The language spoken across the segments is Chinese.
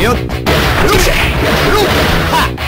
有，露，哈。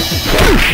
命